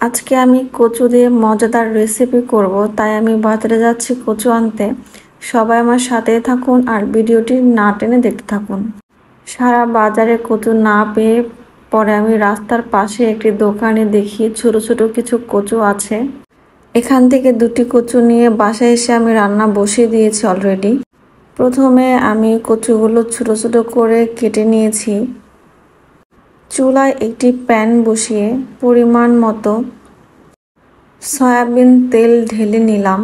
আজকে আমি কচু দিয়ে মজাদার রেসিপি করব, তাই আমি বাজারে যাচ্ছি কচু আনতে। সবাই আমার সাথে থাকুন আর ভিডিওটি না টেনে দেখতে থাকুন। সারা বাজারে কচু না পেয়ে পরে আমি রাস্তার পাশে একটি দোকানে দেখি ছোট ছোট কিছু কচু আছে। এখান থেকে দুটি কচু নিয়ে বাসায় এসে আমি রান্না বসিয়ে দিয়েছি অলরেডি প্রথমে আমি কচুগুলো ছোট ছোট করে কেটে নিয়েছি। চুলায় একটি প্যান বসিয়ে পরিমাণ মতো সয়াবিন তেল ঢেলে নিলাম।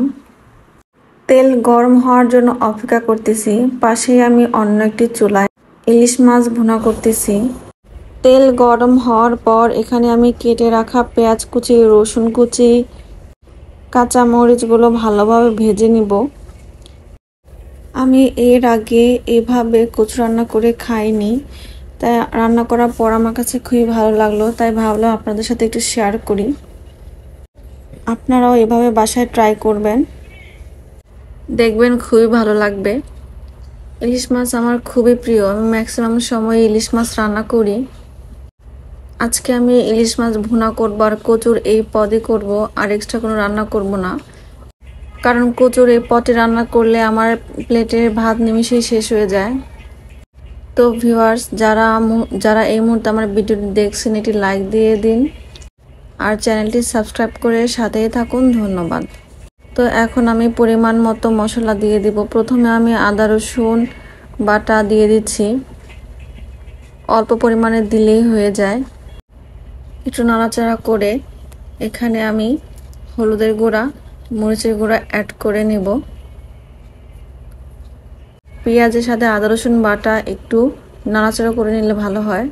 তেল গরম হওয়ার জন্য অপেক্ষা করতেছি। পাশেই আমি অন্য একটি চুলায় ইলিশ মাছ ভুনা করতেছি। তেল গরম হওয়ার পর এখানে আমি কেটে রাখা পেঁয়াজ কুচি, রসুন কুচি কাঁচা মরিচগুলো ভালোভাবে ভেজে নিব। আমি এর আগে এভাবে কচু রান্না করে খাইনি। তাই রান্না করার পর আমার কাছে খুবই ভালো লাগল, তাই ভাবলাম আপনাদের সাথে একটু শেয়ার করি। আপনারাও এভাবে বাসায় ট্রাই করবেন। দেখবেন খুবই ভালো লাগবে। ইলিশ মাছ আমার খুবই প্রিয়, আমি ম্যাক্সিমাম সময় ইলিশ মাছ রান্না করি। আজকে আমি ইলিশ মাছ ভুনা করব আর কচুর এই পদে করব, আর এক্সট্রা কোনো রান্না করব না। কারণ কচুর এই পটে রান্না করলে আমার প্লেটের ভাত নিমিশেই শেষ হয়ে যায়। তো ভিউয়ার্স যারা যারা এই মুহূর্তে আমার ভিডিওটি দেখছেন এটি লাইক দিয়ে দিন। আর চ্যানেলটি সাবস্ক্রাইব করে সাথেই থাকুন। ধন্যবাদ। তো এখন আমি পরিমাণ মতো মশলা দিয়ে দিব। প্রথমে আমি আদা, রসুন বাটা দিয়ে দিচ্ছি। অল্প পরিমাণে দিলেই হয়ে যায়। একটু নাড়াচাড়া করে এখানে আমি হলুদের গুঁড়া, মরিচের গুঁড়া অ্যাড করে নেব। পেঁয়াজের সাথে আদা, রসুন বাটা একটু নাড়াচাড়া করে নিলে ভালো হয়।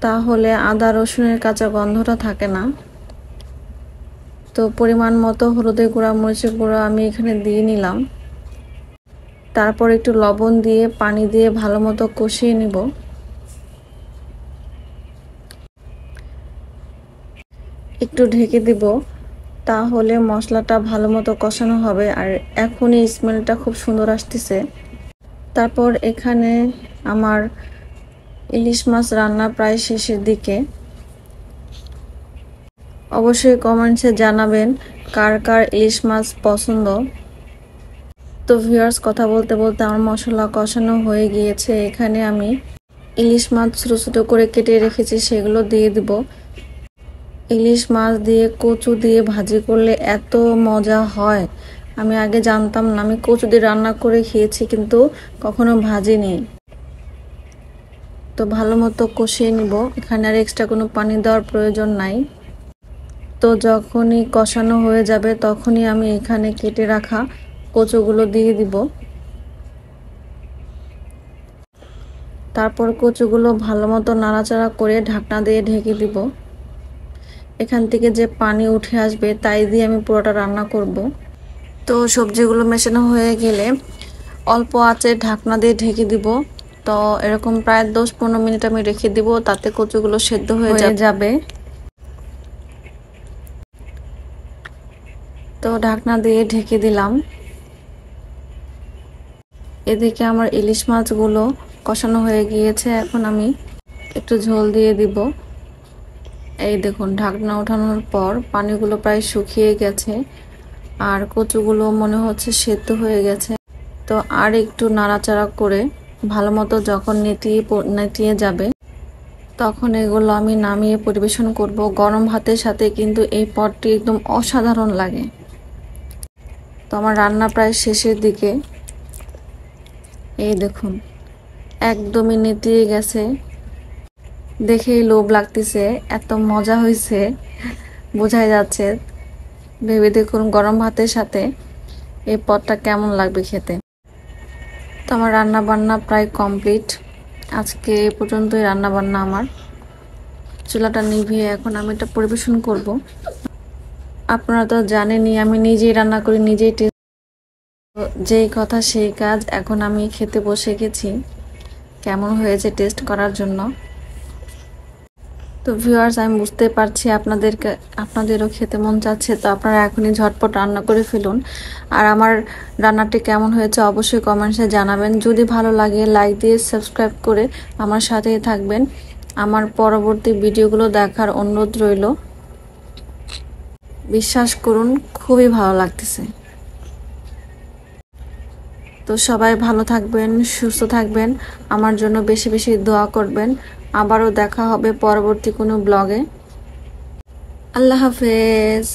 তাহলে আদা, রসুনের কাঁচা গন্ধটা থাকে না। তো পরিমাণ মতো হলুদের গুঁড়া, মরিচের গুঁড়া আমি এখানে দিয়ে নিলাম। তারপর একটু লবণ দিয়ে, পানি দিয়ে ভালো মতো কষিয়ে নিব। একটু ঢেকে দিব। তাহলে মশলাটা ভালো মতো কষানো হবে আর এখনই স্মেলটা খুব সুন্দর আসতেছে। তারপর এখানে আমার ইলিশ মাছ রান্না প্রায় শেষের দিকে। অবশ্যই কমেন্টসে জানাবেন কার কার ইলিশ মাছ পছন্দ। তো ভিউয়ার্স কথা বলতে বলতে আমার মশলা কষানো হয়ে গিয়েছে। এখানে আমি ইলিশ মাছ ছোটো ছোটো করে কেটে রেখেছি, সেগুলো দিয়ে দিব। ইলিশ মাছ দিয়ে, কচু দিয়ে ভাজি করলে এত মজা হয়। আমি আগে জানতাম না, আমি কচু দিয়ে রান্না করে খেয়েছি, কিন্তু কখনো ভাজিনি। তো ভালো মতো কষিয়ে নিব। এখানে আর এক্সট্রা কোনো পানি দেওয়ার প্রয়োজন নাই। তো যখনই কষানো হয়ে যাবে, তখনই আমি এখানে কেটে রাখা কচুগুলো দিয়ে দিব। তারপর কচুগুলো ভালো মতো নাড়াচাড়া করে ঢাকনা দিয়ে ঢেকে দিব। এখান থেকে যে পানি উঠে আসবে তাই দিয়ে আমি পুরোটা রান্না করব। তো সবজিগুলো মেশানো হয়ে গেলে অল্প আঁচে ঢাকনা দিয়ে ঢেকে দিব। তো এরকম প্রায় দশ পনেরো মিনিট আমি রেখে দিব তাতে কচুগুলো সেদ্ধ হয়ে যাবে। তো ঢাকনা দিয়ে ঢেকে দিলাম। এদিকে আমার ইলিশ মাছগুলো কষানো হয়ে গিয়েছে এখন আমি একটু ঝোল দিয়ে দিব। এই দেখুন, ঢাকনা ওঠানোর পর পানিগুলো প্রায় শুকিয়ে গেছে আর কচুগুলো মনে হচ্ছে সেদ্ধ হয়ে গেছে। তো আর একটু নাড়াচাড়া করে ভালো মতো যখন নেতিয়ে নেতিয়ে যাবে, তখন এগুলো আমি নামিয়ে পরিবেশন করব। গরম ভাতের সাথে কিন্তু এই পটটি একদম অসাধারণ লাগে। তো আমার রান্না প্রায় শেষের দিকে। এই দেখুন, একদমই নেতিয়ে গেছে। দেখেই লোভ লাগতেছে, এত মজা হয়েছে বোঝাই যাচ্ছে। ভেবে দেখুন গরম ভাতের সাথে এই পদটা কেমন লাগবে খেতে। তো আমার রান্না বান্না প্রায় কমপ্লিট। আজকে এ পর্যন্তই রান্না বান্না আমার। চুলাটা নিভিয়ে এখন আমি এটা পরিবেশন করব। আপনারা তো জানেনই, আমি নিজেই রান্না করি, নিজেই টেস্ট যেই কথা সেই কাজ এখন আমি খেতে বসে গেছি। কেমন হয়েছে টেস্ট করার জন্য? তো ভিউয়ার্স আমি বুঝতে পারছি আপনাদেরকে, আপনাদেরও খেতে মন চাচ্ছে, তো আপনারা এখনই ঝটপট রান্না করে ফেলুন। আর আমার রান্নাটি কেমন হয়েছে অবশ্যই কমেন্টসে জানাবেন। যদি ভালো লাগে লাইক দিয়ে সাবস্ক্রাইব করে আমার সাথেই থাকবেন। আমার পরবর্তী ভিডিওগুলো দেখার অনুরোধ রইল। বিশ্বাস করুন, খুবই ভালো লাগতেছে। তো সবাই ভালো থাকবেন, সুস্থ থাকবেন। আমার জন্য বেশি বেশি দোয়া করবেন। আবারও দেখা হবে পরবর্তী কোনো ব্লগে। আল্লাহ হাফেজ।